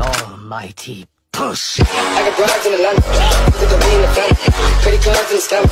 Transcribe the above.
Almighty push. I got in the in the pretty in the stomach.